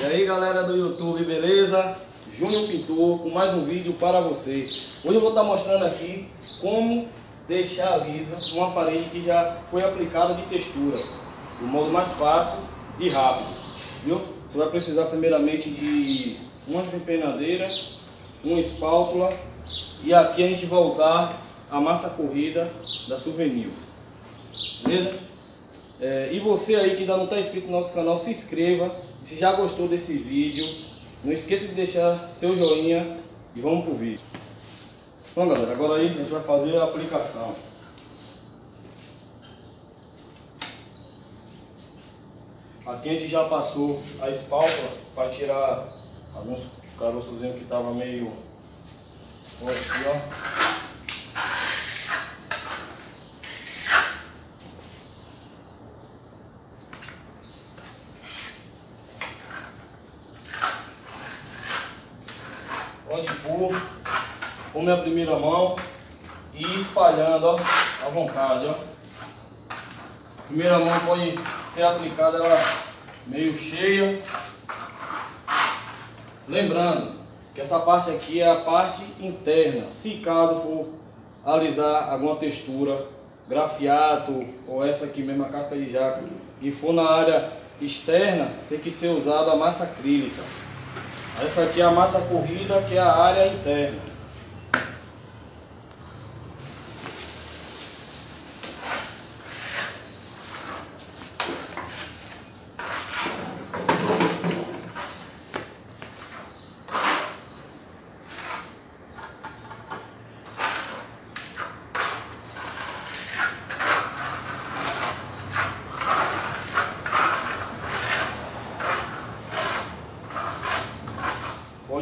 E aí galera do YouTube, beleza? Júnior Pintor com mais um vídeo para você. Hoje eu vou estar mostrando aqui como deixar lisa uma parede que já foi aplicada de textura. Do modo mais fácil e rápido. Viu? Você vai precisar primeiramente de uma desempenadeira, uma espátula e aqui a gente vai usar a massa corrida da Souvenir. Beleza? É, e você aí que ainda não está inscrito no nosso canal, se inscreva. Se já gostou desse vídeo, não esqueça de deixar seu joinha e vamos pro vídeo. Bom galera, agora aí a gente vai fazer a aplicação. Aqui a gente já passou a espátula para tirar alguns caroçozinhos que estavam meio aqui, ó. Pode com minha primeira mão e espalhando ó, à vontade. Ó. Primeira mão pode ser aplicada ela meio cheia. Lembrando que essa parte aqui é a parte interna. Se caso for alisar alguma textura, grafiato ou essa aqui mesmo, a casca de jaca, e for na área externa, tem que ser usada a massa acrílica. Essa aqui é a massa corrida, que é a área interna.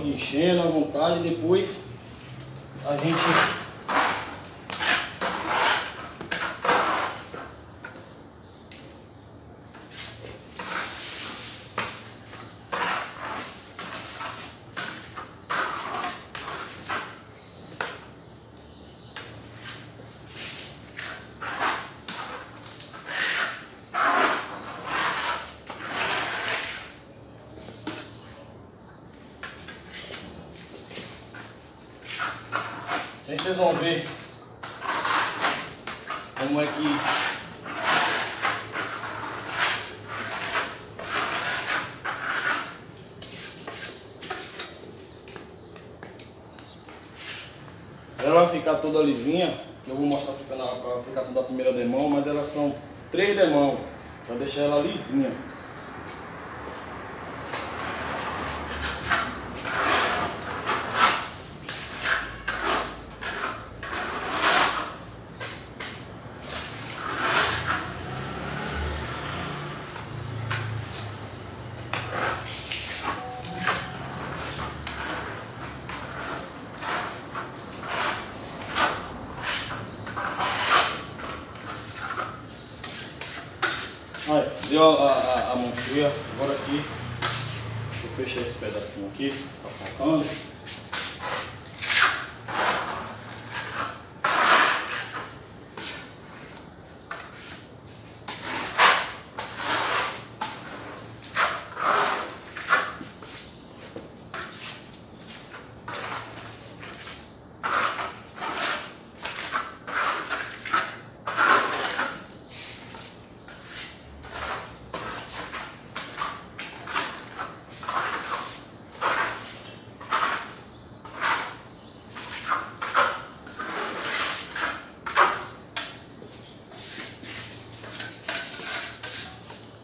Pode enchendo à vontade, depois a gente Aí vocês vão ver como é que ela vai ficar toda lisinha. Eu vou mostrar a aplicação da primeira demão, mas elas são três demãos para deixar ela lisinha. Olha, deu a, a, a mão cheia, agora aqui, vou fechar esse pedacinho aqui, tá faltando.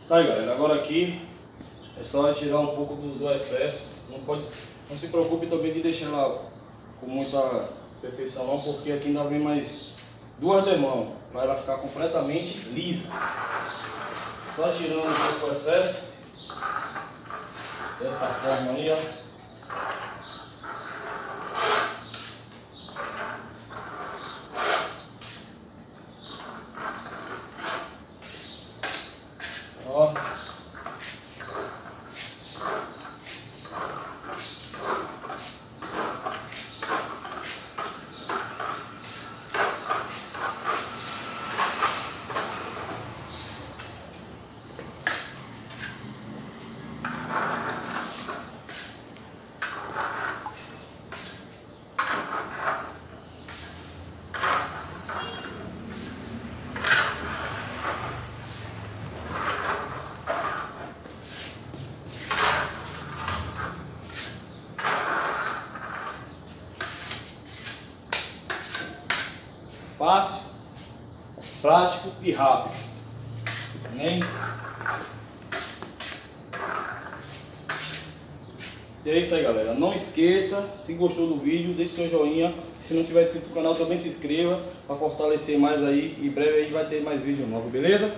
Tá aí galera, agora aqui é só tirar um pouco do, do, excesso. Não, pode, não se preocupe também de deixar ela com muita perfeição não, porque aqui ainda vem mais duas demãos para ela ficar completamente lisa. Só tirando um pouco do excesso. Dessa forma aí, ó. Fácil, prático e rápido. Amém? E é isso aí galera, não esqueça, se gostou do vídeo, deixe seu joinha, se não tiver inscrito no canal também se inscreva, para fortalecer mais aí, e breve a gente vai ter mais vídeo novo, beleza?